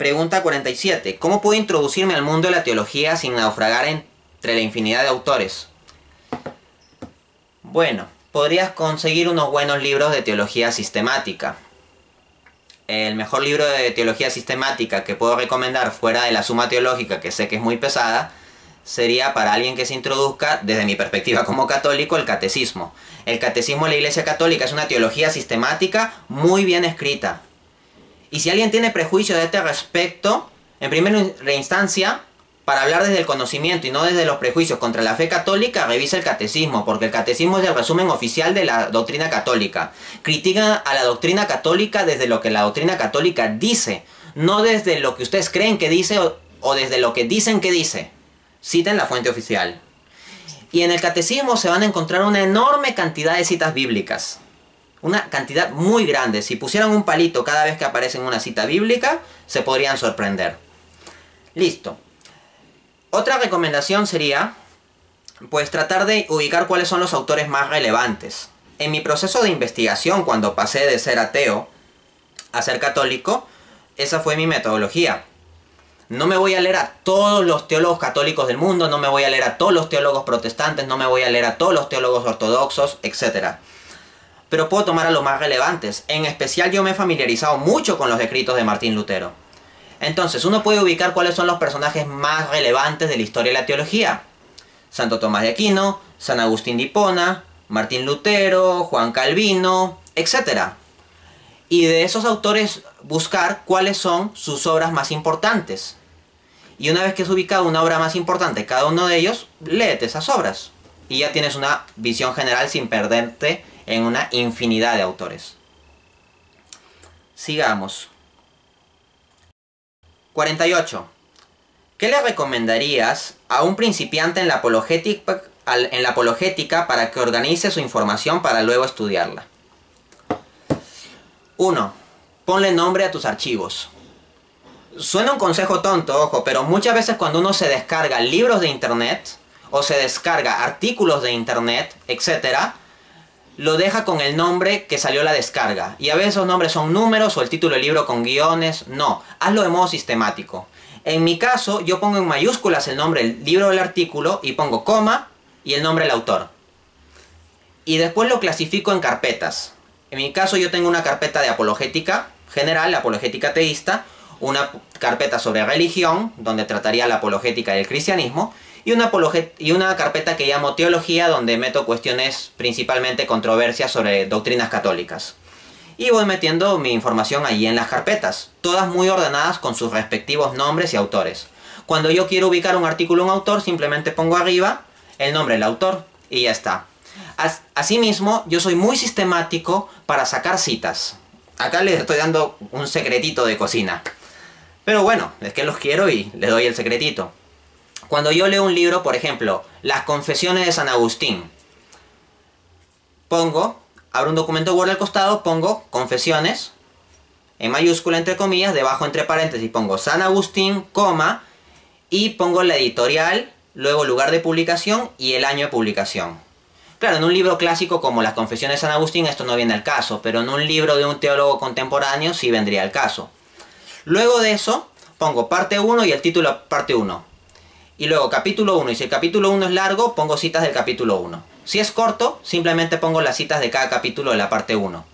Pregunta 47. ¿Cómo puedo introducirme al mundo de la teología sin naufragar entre la infinidad de autores? Bueno, podrías conseguir unos buenos libros de teología sistemática. El mejor libro de teología sistemática que puedo recomendar fuera de la suma teológica, que sé que es muy pesada, sería para alguien que se introduzca, desde mi perspectiva como católico, el catecismo. El catecismo de la Iglesia Católica es una teología sistemática muy bien escrita. Y si alguien tiene prejuicios de este respecto, en primera instancia, para hablar desde el conocimiento y no desde los prejuicios contra la fe católica, revisa el catecismo, porque el catecismo es el resumen oficial de la doctrina católica. Critica a la doctrina católica desde lo que la doctrina católica dice, no desde lo que ustedes creen que dice o, desde lo que dicen que dice. Citen la fuente oficial. Y en el catecismo se van a encontrar una enorme cantidad de citas bíblicas. Una cantidad muy grande. Si pusieran un palito cada vez que aparece en una cita bíblica, se podrían sorprender. Listo. Otra recomendación sería, pues tratar de ubicar cuáles son los autores más relevantes. En mi proceso de investigación, cuando pasé de ser ateo a ser católico, esa fue mi metodología. No me voy a leer a todos los teólogos católicos del mundo, no me voy a leer a todos los teólogos protestantes, no me voy a leer a todos los teólogos ortodoxos, etc. Pero puedo tomar a los más relevantes. En especial yo me he familiarizado mucho con los escritos de Martín Lutero. Entonces, uno puede ubicar cuáles son los personajes más relevantes de la historia de la teología. Santo Tomás de Aquino, San Agustín de Hipona, Martín Lutero, Juan Calvino, etc. Y de esos autores buscar cuáles son sus obras más importantes. Y una vez que has ubicado una obra más importante, cada uno de ellos, léete esas obras. Y ya tienes una visión general sin perderte en una infinidad de autores. Sigamos. 48. ¿Qué le recomendarías a un principiante en la, apologética, apologética para que organice su información para luego estudiarla? 1. Ponle nombre a tus archivos. Suena un consejo tonto, ojo, pero muchas veces cuando uno se descarga libros de internet o se descarga artículos de internet, etc., lo deja con el nombre que salió la descarga. Y a veces esos nombres son números o el título del libro con guiones. No, hazlo de modo sistemático. En mi caso, yo pongo en mayúsculas el nombre del libro del artículo y pongo coma y el nombre del autor. Y después lo clasifico en carpetas. En mi caso yo tengo una carpeta de apologética general, apologética teísta, una carpeta sobre religión, donde trataría la apologética del cristianismo, y una, carpeta que llamo teología donde meto cuestiones principalmente controversias sobre doctrinas católicas. Y voy metiendo mi información allí en las carpetas, todas muy ordenadas con sus respectivos nombres y autores. Cuando yo quiero ubicar un artículo o un autor, simplemente pongo arriba el nombre del autor y ya está. Asimismo, yo soy muy sistemático para sacar citas. Acá les estoy dando un secretito de cocina. Pero bueno, es que los quiero y les doy el secretito. Cuando yo leo un libro, por ejemplo, Las Confesiones de San Agustín, pongo, abro un documento Word al costado, pongo Confesiones, en mayúscula entre comillas, debajo entre paréntesis pongo San Agustín, coma, y pongo la editorial, luego lugar de publicación y el año de publicación. Claro, en un libro clásico como Las Confesiones de San Agustín esto no viene al caso, pero en un libro de un teólogo contemporáneo sí vendría al caso. Luego de eso, pongo parte 1 y el título parte 1. Y luego capítulo 1, y si el capítulo 1 es largo, pongo citas del capítulo 1. Si es corto, simplemente pongo las citas de cada capítulo de la parte 1.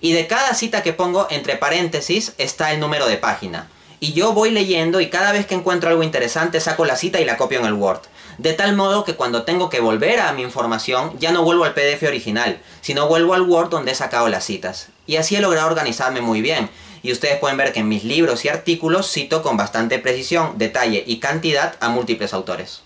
Y de cada cita que pongo entre paréntesis está el número de página. Y yo voy leyendo y cada vez que encuentro algo interesante saco la cita y la copio en el Word. De tal modo que cuando tengo que volver a mi información ya no vuelvo al PDF original, sino vuelvo al Word donde he sacado las citas. Y así he logrado organizarme muy bien y ustedes pueden ver que en mis libros y artículos cito con bastante precisión, detalle y cantidad a múltiples autores.